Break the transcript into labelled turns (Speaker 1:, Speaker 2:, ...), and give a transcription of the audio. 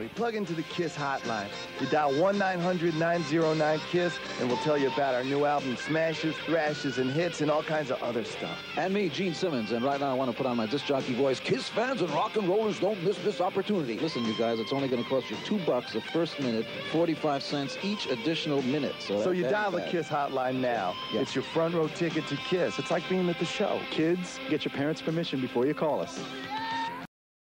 Speaker 1: We plug into the KISS hotline. You dial 1-900-909-KISS, and we'll tell you about our new album, smashes, thrashes, and hits, and all kinds of other stuff.
Speaker 2: And me, Gene Simmons, and right now I want to put on my disc jockey voice. Kiss fans and rock and rollers don't miss this opportunity. Listen, you guys, it's only going to cost you two bucks the first minute, 45 cents each additional minute. So,
Speaker 1: So you dial the KISS hotline now.
Speaker 2: Yeah.
Speaker 1: It's your front row ticket to KISS. It's like being at the show.
Speaker 3: Kids, get your parents' permission before you call us.